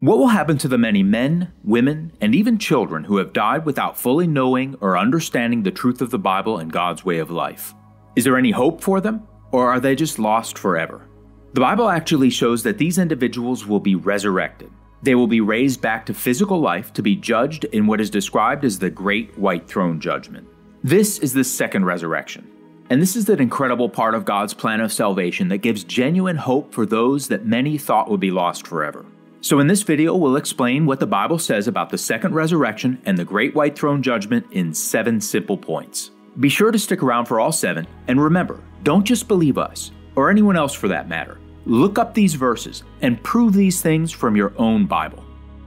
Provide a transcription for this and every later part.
What will happen to the many men, women, and even children who have died without fully knowing or understanding the truth of the Bible and God's way of life? Is there any hope for them, or are they just lost forever? The Bible actually shows that these individuals will be resurrected. They will be raised back to physical life to be judged in what is described as the Great White Throne Judgment. This is the second resurrection. And this is an incredible part of God's plan of salvation that gives genuine hope for those that many thought would be lost forever. So, in this video, we'll explain what the Bible says about the second resurrection and the Great White Throne Judgment in seven simple points. Be sure to stick around for all seven, and remember, don't just believe us, or anyone else for that matter. Look up these verses and prove these things from your own Bible.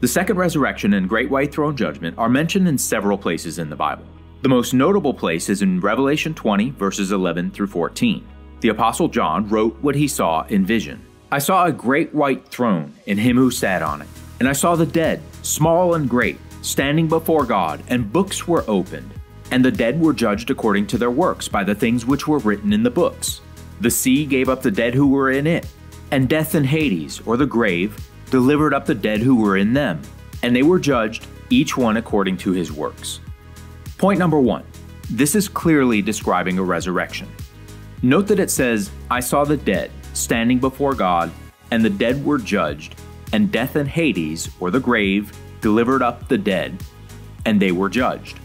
The second resurrection and Great White Throne Judgment are mentioned in several places in the Bible. The most notable place is in Revelation 20, verses 11 through 14. The Apostle John wrote what he saw in vision. I saw a great white throne and him who sat on it. And I saw the dead, small and great, standing before God, and books were opened. And the dead were judged according to their works by the things which were written in the books. The sea gave up the dead who were in it, and death and Hades, or the grave, delivered up the dead who were in them, and they were judged, each one according to his works. Point number one this is clearly describing a resurrection. Note that it says, I saw the dead, standing before God, and the dead were judged, and death and Hades, or the grave, delivered up the dead, and they were judged.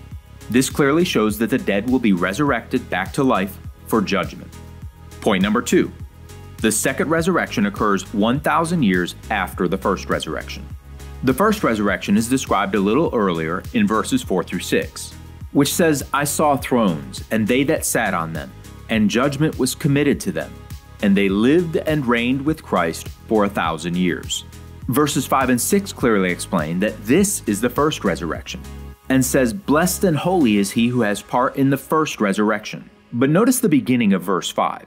This clearly shows that the dead will be resurrected back to life for judgment. Point number two the second resurrection occurs 1,000 years after the first resurrection. The first resurrection is described a little earlier in verses 4 through 6, which says, I saw thrones, and they that sat on them, and judgment was committed to them and they lived and reigned with Christ for a thousand years. Verses 5 and 6 clearly explain that this is the first resurrection, and says, Blessed and holy is he who has part in the first resurrection. But notice the beginning of verse 5.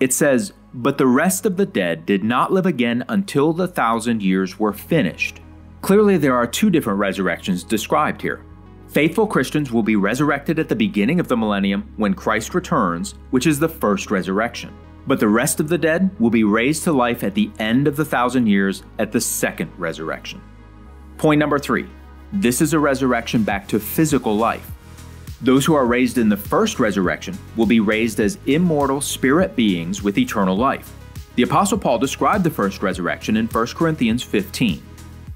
It says, But the rest of the dead did not live again until the thousand years were finished. Clearly, there are two different resurrections described here. Faithful Christians will be resurrected at the beginning of the millennium when Christ returns, which is the first resurrection. But the rest of the dead will be raised to life at the end of the thousand years at the second resurrection. Point number three this is a resurrection back to physical life. Those who are raised in the first resurrection will be raised as immortal spirit beings with eternal life. The Apostle Paul described the first resurrection in 1 Corinthians 15.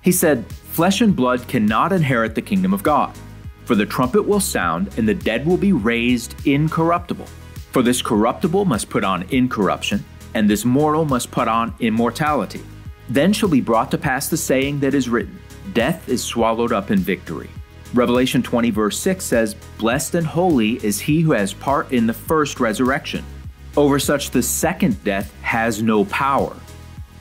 He said, Flesh and blood cannot inherit the kingdom of God, for the trumpet will sound, and the dead will be raised incorruptible for this corruptible must put on incorruption, and this mortal must put on immortality. Then shall be brought to pass the saying that is written Death is swallowed up in victory. Revelation 20, verse 6 says, Blessed and holy is he who has part in the first resurrection. Over such the second death has no power.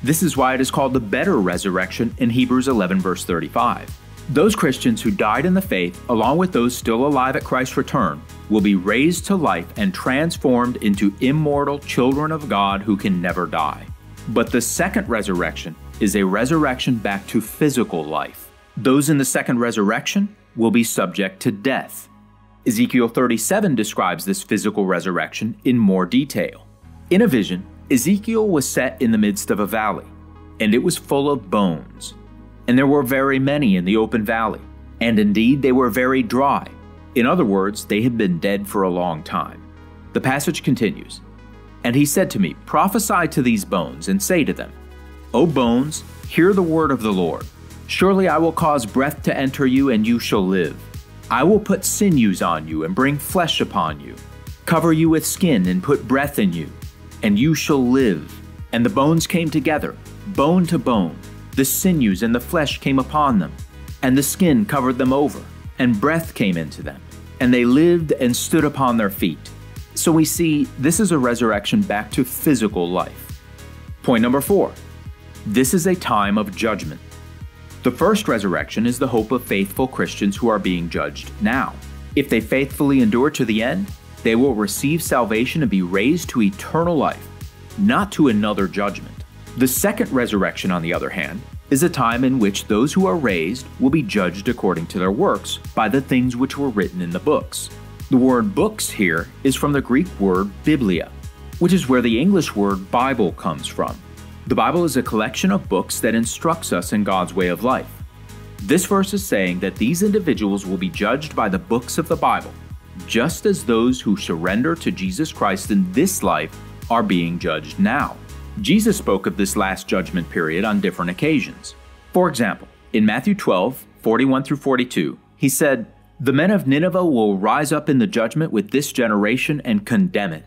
This is why it is called the better resurrection in Hebrews 11, verse 35. Those Christians who died in the faith, along with those still alive at Christ's return, will be raised to life and transformed into immortal children of God who can never die. But the second resurrection is a resurrection back to physical life. Those in the second resurrection will be subject to death. Ezekiel 37 describes this physical resurrection in more detail. In a vision, Ezekiel was set in the midst of a valley, and it was full of bones and there were very many in the open valley, and indeed they were very dry. In other words, they had been dead for a long time. The passage continues And he said to me, Prophesy to these bones, and say to them, O bones, hear the word of the Lord. Surely I will cause breath to enter you, and you shall live. I will put sinews on you, and bring flesh upon you, cover you with skin, and put breath in you, and you shall live. And the bones came together, bone to bone the sinews and the flesh came upon them, and the skin covered them over, and breath came into them, and they lived and stood upon their feet. So we see this is a resurrection back to physical life. Point number four this is a time of judgment. The first resurrection is the hope of faithful Christians who are being judged now. If they faithfully endure to the end, they will receive salvation and be raised to eternal life, not to another judgment. The second resurrection, on the other hand, is a time in which those who are raised will be judged according to their works by the things which were written in the books. The word books here is from the Greek word biblia, which is where the English word Bible comes from. The Bible is a collection of books that instructs us in God's way of life. This verse is saying that these individuals will be judged by the books of the Bible, just as those who surrender to Jesus Christ in this life are being judged now. Jesus spoke of this last judgment period on different occasions. For example, in Matthew 12, 41 through 42, he said, The men of Nineveh will rise up in the judgment with this generation and condemn it.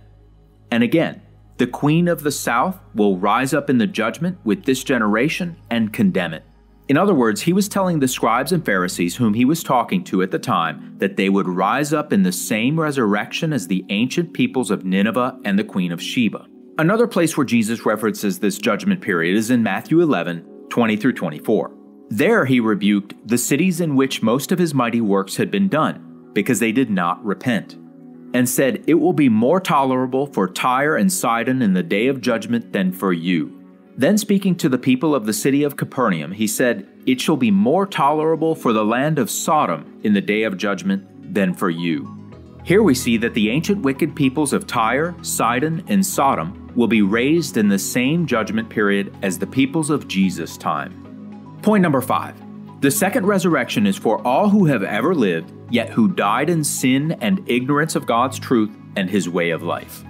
And again, the queen of the south will rise up in the judgment with this generation and condemn it. In other words, he was telling the scribes and Pharisees whom he was talking to at the time that they would rise up in the same resurrection as the ancient peoples of Nineveh and the queen of Sheba. Another place where Jesus references this judgment period is in Matthew 11, 20 through 24. There he rebuked the cities in which most of his mighty works had been done, because they did not repent, and said, It will be more tolerable for Tyre and Sidon in the day of judgment than for you. Then speaking to the people of the city of Capernaum, he said, It shall be more tolerable for the land of Sodom in the day of judgment than for you. Here we see that the ancient wicked peoples of Tyre, Sidon, and Sodom will be raised in the same judgment period as the peoples of Jesus' time. Point number five the second resurrection is for all who have ever lived, yet who died in sin and ignorance of God's truth and his way of life.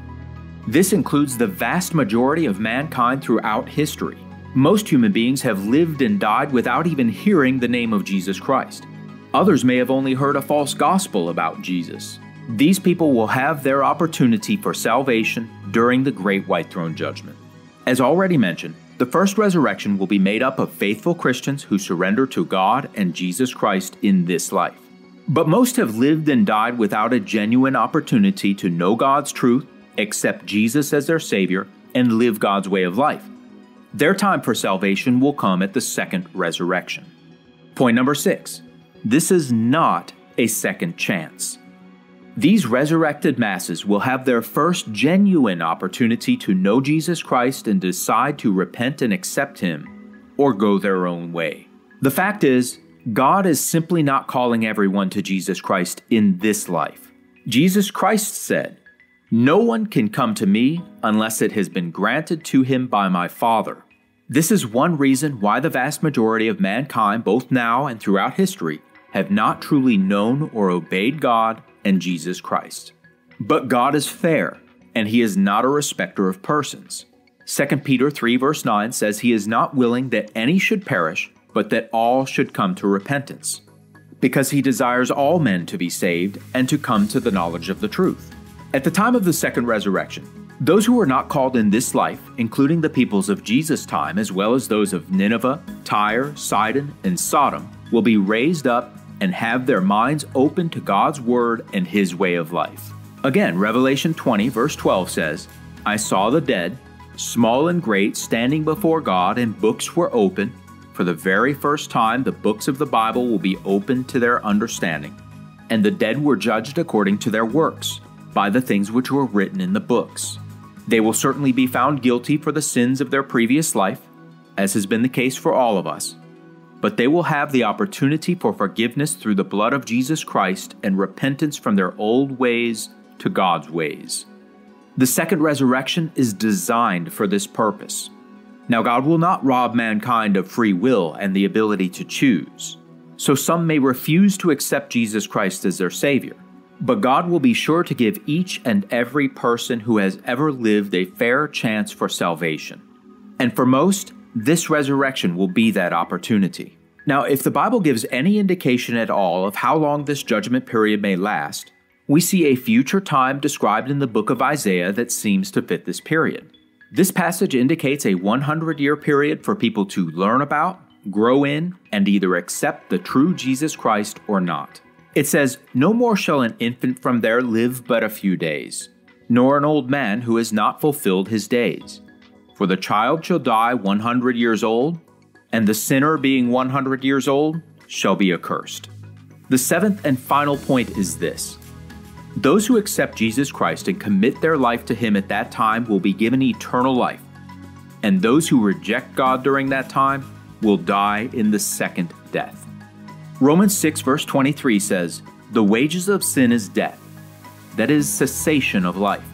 This includes the vast majority of mankind throughout history. Most human beings have lived and died without even hearing the name of Jesus Christ. Others may have only heard a false gospel about Jesus. These people will have their opportunity for salvation during the Great White Throne Judgment. As already mentioned, the first resurrection will be made up of faithful Christians who surrender to God and Jesus Christ in this life. But most have lived and died without a genuine opportunity to know God's truth, accept Jesus as their Savior, and live God's way of life. Their time for salvation will come at the second resurrection. Point number six this is not a second chance. These resurrected masses will have their first genuine opportunity to know Jesus Christ and decide to repent and accept Him, or go their own way. The fact is, God is simply not calling everyone to Jesus Christ in this life. Jesus Christ said, No one can come to me unless it has been granted to him by my Father. This is one reason why the vast majority of mankind, both now and throughout history, have not truly known or obeyed God and Jesus Christ. But God is fair, and he is not a respecter of persons. 2 Peter 3 verse 9 says he is not willing that any should perish, but that all should come to repentance, because he desires all men to be saved and to come to the knowledge of the truth. At the time of the second resurrection, those who were not called in this life, including the peoples of Jesus' time as well as those of Nineveh, Tyre, Sidon, and Sodom, will be raised up and have their minds open to God's word and his way of life. Again, Revelation 20, verse 12 says, I saw the dead, small and great, standing before God, and books were open. For the very first time, the books of the Bible will be opened to their understanding. And the dead were judged according to their works, by the things which were written in the books. They will certainly be found guilty for the sins of their previous life, as has been the case for all of us but they will have the opportunity for forgiveness through the blood of Jesus Christ and repentance from their old ways to God's ways. The second resurrection is designed for this purpose. Now, God will not rob mankind of free will and the ability to choose, so some may refuse to accept Jesus Christ as their Savior. But God will be sure to give each and every person who has ever lived a fair chance for salvation. And for most, this resurrection will be that opportunity. Now, if the Bible gives any indication at all of how long this judgment period may last, we see a future time described in the book of Isaiah that seems to fit this period. This passage indicates a 100 year period for people to learn about, grow in, and either accept the true Jesus Christ or not. It says, No more shall an infant from there live but a few days, nor an old man who has not fulfilled his days. For the child shall die 100 years old, and the sinner being 100 years old shall be accursed. The seventh and final point is this those who accept Jesus Christ and commit their life to Him at that time will be given eternal life, and those who reject God during that time will die in the second death. Romans 6, verse 23 says, The wages of sin is death, that is, cessation of life.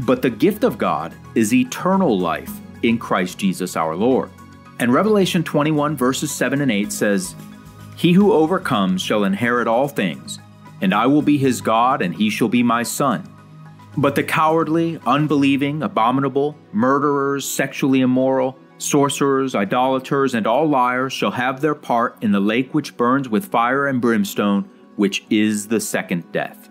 But the gift of God is eternal life in Christ Jesus our Lord. And Revelation 21, verses 7 and 8 says, He who overcomes shall inherit all things, and I will be his God, and he shall be my son. But the cowardly, unbelieving, abominable, murderers, sexually immoral, sorcerers, idolaters, and all liars shall have their part in the lake which burns with fire and brimstone, which is the second death.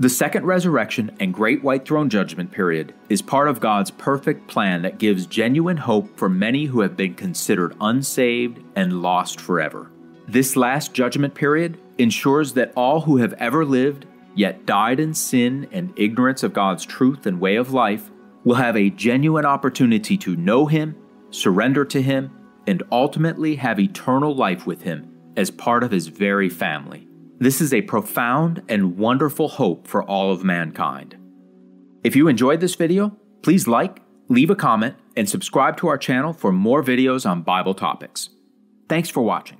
The second resurrection and great white throne judgment period is part of God's perfect plan that gives genuine hope for many who have been considered unsaved and lost forever. This last judgment period ensures that all who have ever lived, yet died in sin and ignorance of God's truth and way of life, will have a genuine opportunity to know Him, surrender to Him, and ultimately have eternal life with Him as part of His very family. This is a profound and wonderful hope for all of mankind. If you enjoyed this video, please like, leave a comment, and subscribe to our channel for more videos on Bible topics. Thanks for watching.